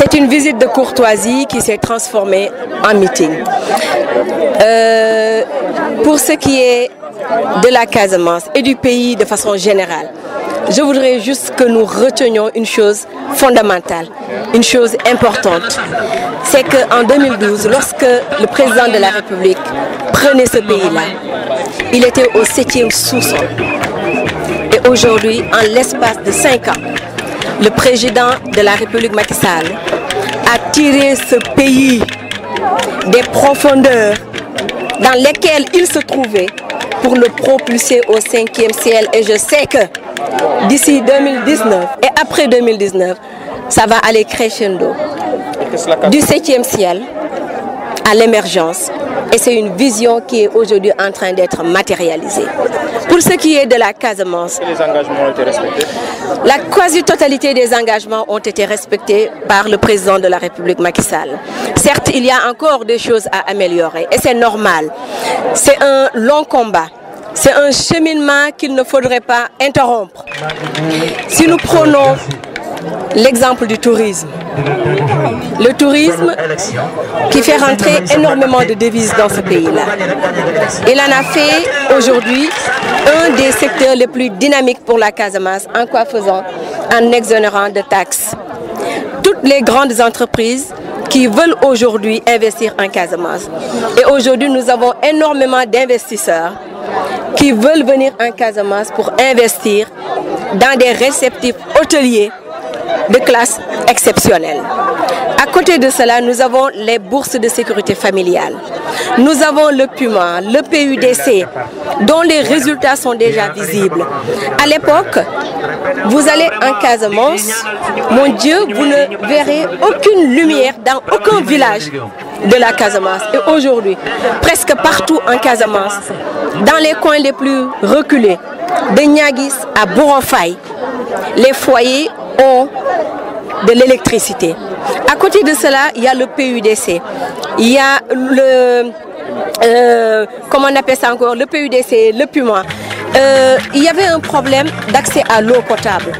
C'est une visite de courtoisie qui s'est transformée en meeting. Euh, pour ce qui est de la Casamance et du pays de façon générale, je voudrais juste que nous retenions une chose fondamentale, une chose importante. C'est qu'en 2012, lorsque le président de la République prenait ce pays-là, il était au septième sous-sol. Et aujourd'hui, en l'espace de cinq ans, le président de la République Macky Sall a tiré ce pays des profondeurs dans lesquelles il se trouvait pour le propulser au cinquième ciel. Et je sais que d'ici 2019 et après 2019, ça va aller crescendo. Du septième ciel à l'émergence. Et c'est une vision qui est aujourd'hui en train d'être matérialisée. Pour ce qui est de la Casamance, Les engagements ont été respectés? la quasi-totalité des engagements ont été respectés par le président de la République Macky Sall. Certes, il y a encore des choses à améliorer et c'est normal. C'est un long combat. C'est un cheminement qu'il ne faudrait pas interrompre. Si nous prenons l'exemple du tourisme, le tourisme qui fait rentrer énormément de devises dans ce pays-là. Il en a fait aujourd'hui un des secteurs les plus dynamiques pour la Casamance. En quoi faisant En exonérant de taxes. Toutes les grandes entreprises qui veulent aujourd'hui investir en Casamance. Et aujourd'hui, nous avons énormément d'investisseurs qui veulent venir en Casamance pour investir dans des réceptifs hôteliers de classe exceptionnelle. À côté de cela, nous avons les bourses de sécurité familiale. Nous avons le PUMA, le PUDC, dont les résultats sont déjà visibles. À l'époque, vous allez en Casamance, mon Dieu, vous ne verrez aucune lumière dans aucun village de la Casamance. Et aujourd'hui, presque partout en Casamance, dans les coins les plus reculés, de Niagis à Bourofay, les foyers de l'électricité. À côté de cela, il y a le PUDC. Il y a le... euh, comment on appelle ça encore Le PUDC, le PUMA. Euh, il y avait un problème d'accès à l'eau potable.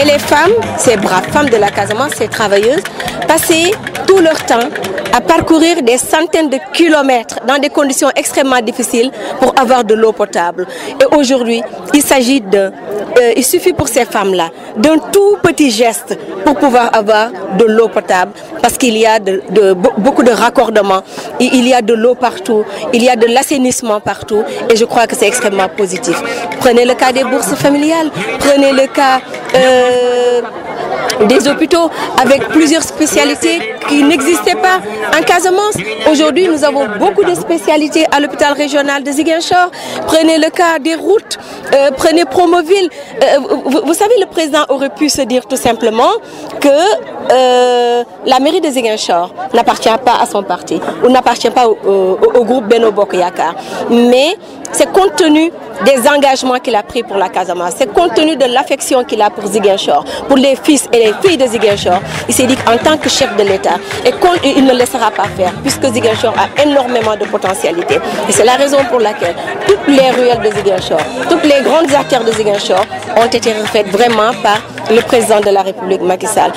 Et les femmes, ces braves femmes de la Casamance, ces travailleuses, passaient tout leur temps à parcourir des centaines de kilomètres dans des conditions extrêmement difficiles pour avoir de l'eau potable. Et aujourd'hui, il s'agit de... euh, il suffit pour ces femmes-là d'un tout petit geste pour pouvoir avoir de l'eau potable parce qu'il y a de, de- be- beaucoup de raccordements, il y a de l'eau partout, il y a de l'assainissement partout et je crois que c'est extrêmement positif. Prenez le cas des bourses familiales, prenez le cas euh, des hôpitaux avec plusieurs spécialités qui n'existaient pas en Casamance. Aujourd'hui, nous avons beaucoup de spécialités à l'hôpital régional de Ziguinchor. Prenez le cas des routes, euh, prenez Promoville. Euh, vous, savez, le président aurait pu se dire tout simplement que euh, la mairie de Ziguinchor n'appartient pas à son parti ou n'appartient pas au, groupe Beno Bokoyaka. Mais c'est compte tenu des engagements qu'il a pris pour la Casamance, c'est compte tenu de l'affection qu'il a pour Ziguinchor, pour les fils et les filles de Ziguinchor. Il s'est dit qu'en tant que chef de l'État, et qu'on- il ne laissera pas faire, puisque Ziguinchor a énormément de potentialité. Et c'est la raison pour laquelle toutes les ruelles de Ziguinchor, toutes les grandes artères de Ziguinchor ont été refaites vraiment par le président de la République, Macky Sall.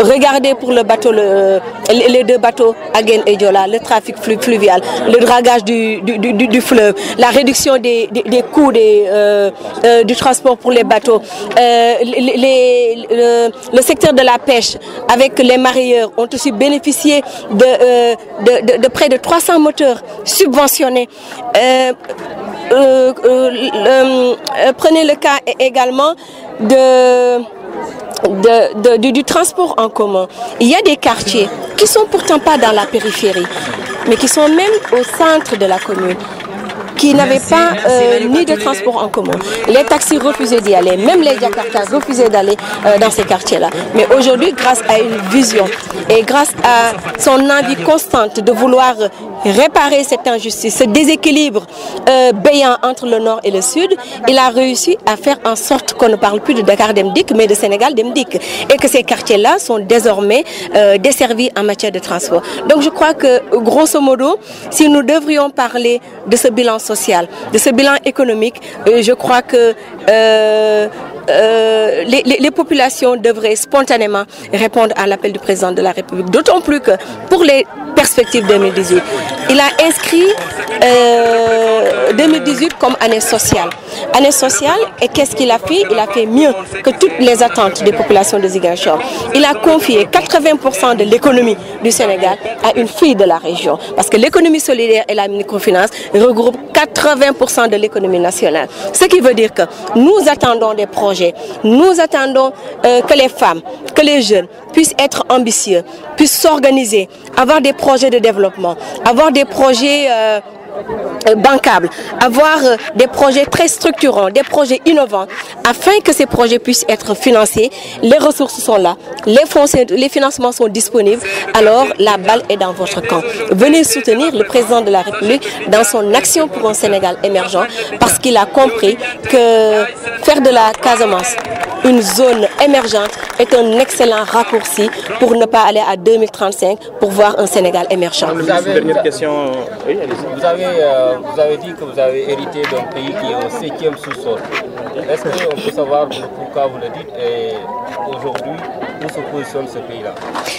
Regardez pour le bateau, le- les deux bateaux, Agen et Diola, le trafic flu- fluvial, le dragage du, fleuve, la réduction des, coûts euh, euh, du transport pour les bateaux, euh, le, secteur de la pêche avec les mareyeurs ont aussi bénéficié de, euh, près de 300 moteurs subventionnés. Euh, euh, euh, euh, prenez le cas également de de- de- du, du transport en commun. Il y a des quartiers qui sont pourtant pas dans la périphérie, mais qui sont même au centre de la commune qui n'avaient pas euh, ni de transport en commun. Les taxis refusaient d'y aller, même les Jakarta refusaient d'aller euh, dans ces quartiers-là. Mais aujourd'hui, grâce à une vision et grâce à son envie constante de vouloir réparer cette injustice, ce déséquilibre euh, béant entre le nord et le sud, il a réussi à faire en sorte qu'on ne parle plus de Dakar Demdik, mais de Sénégal Demdik. Et que ces quartiers-là sont désormais euh, desservis en matière de transport. Donc je crois que, grosso modo, si nous devrions parler de ce bilan social, de ce bilan économique, euh, je crois que euh, euh, les, populations devraient spontanément répondre à l'appel du président de la République. D'autant plus que pour les perspectives 2018, il a inscrit euh, 2018 comme année sociale. Année sociale, et qu'est-ce qu'il a fait? Il a fait mieux que toutes les attentes des populations de Ziguinchor. Il a confié 80% de l'économie du Sénégal à une fille de la région. Parce que l'économie solidaire et la microfinance regroupent 80% de l'économie nationale. Ce qui veut dire que nous attendons des projets, nous attendons euh, que les femmes, que les jeunes puissent être ambitieux, puissent s'organiser, avoir des projets de développement, avoir des projets... Euh, bancable, avoir des projets très structurants, des projets innovants, afin que ces projets puissent être financés. Les ressources sont là, les, fonds, les financements sont disponibles, alors la balle est dans votre camp. Venez soutenir le président de la République dans son action pour un Sénégal émergent, parce qu'il a compris que faire de la Casamance une zone émergente est un excellent raccourci pour ne pas aller à 2035 pour voir un Sénégal émergent. Vous avez, dernière question. Oui, vous, avez, euh, vous avez dit que vous avez hérité d'un pays qui est au septième sous-sol. Est-ce qu'on peut savoir pourquoi vous le dites et aujourd'hui pays-là?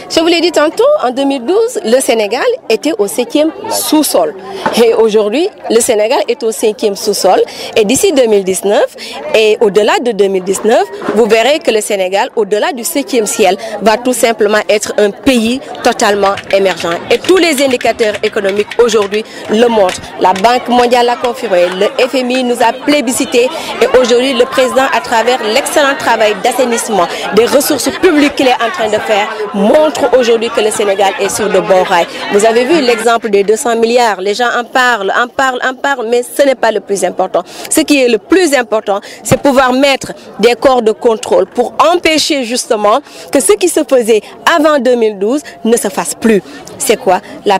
Je vous l'ai dit tantôt, en 2012, le Sénégal était au septième sous-sol. Et aujourd'hui, le Sénégal est au cinquième sous-sol. Et d'ici 2019 et au-delà de 2019, vous verrez que le Sénégal, au-delà du septième ciel, va tout simplement être un pays totalement émergent. Et tous les indicateurs économiques aujourd'hui le montrent. La Banque mondiale l'a confirmé, le FMI nous a plébiscité et aujourd'hui le président, à travers l'excellent travail d'assainissement des ressources publiques qu'il est en train de faire, montre aujourd'hui que le Sénégal est sur de bons rails. Vous avez vu l'exemple des 200 milliards, les gens en parlent, en parlent, en parlent, mais ce n'est pas le plus important. Ce qui est le plus important, c'est pouvoir mettre des corps de contrôle pour empêcher justement que ce qui se faisait avant 2012 ne se fasse plus. C'est quoi? La,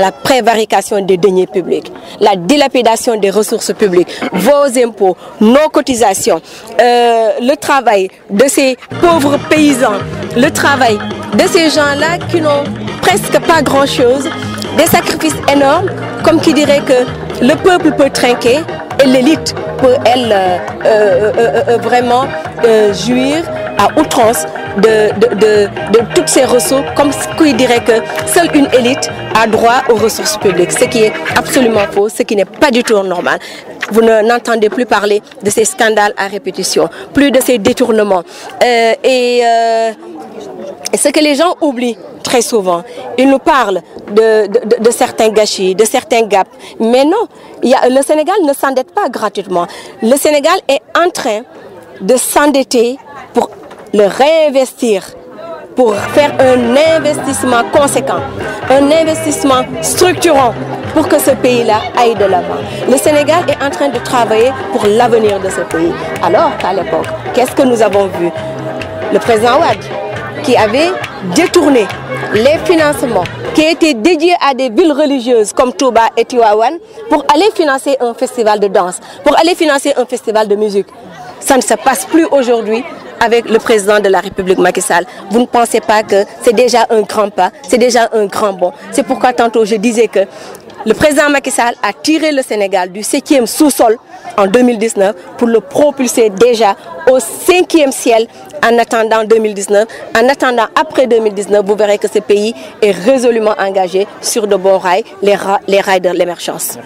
la prévarication des deniers publics, la dilapidation des ressources publiques, vos impôts, nos cotisations, euh, le travail de ces pauvres paysans, le travail de ces gens-là qui n'ont presque pas grand-chose, des sacrifices énormes, comme qui dirait que le peuple peut trinquer et l'élite peut, elle, euh, euh, euh, vraiment jouir à outrance de, de, de, de, toutes ces ressources, comme qui dirait que seule une élite a droit aux ressources publiques, ce qui est absolument faux, ce qui n'est pas du tout normal. Vous n'entendez plus parler de ces scandales à répétition, plus de ces détournements. Euh, et, euh, ce que les gens oublient très souvent, ils nous parlent de, de, certains gâchis, de certains gaps. Mais non, le Sénégal ne s'endette pas gratuitement. Le Sénégal est en train de s'endetter pour le réinvestir pour faire un investissement conséquent, un investissement structurant pour que ce pays-là aille de l'avant. Le Sénégal est en train de travailler pour l'avenir de ce pays. Alors qu'à l'époque, qu'est-ce que nous avons vu? Le président Ouad, qui avait détourné les financements qui étaient dédiés à des villes religieuses comme Touba et Tiwawan pour aller financer un festival de danse, pour aller financer un festival de musique. Ça ne se passe plus aujourd'hui avec le président de la République Macky Sall. Vous ne pensez pas que c'est déjà un grand pas, c'est déjà un grand bond. C'est pourquoi tantôt je disais que le président Macky Sall a tiré le Sénégal du septième sous-sol en 2019 pour le propulser déjà au cinquième ciel en attendant 2019. En attendant après 2019, vous verrez que ce pays est résolument engagé sur de bons rails, les, ra les rails de l'émergence.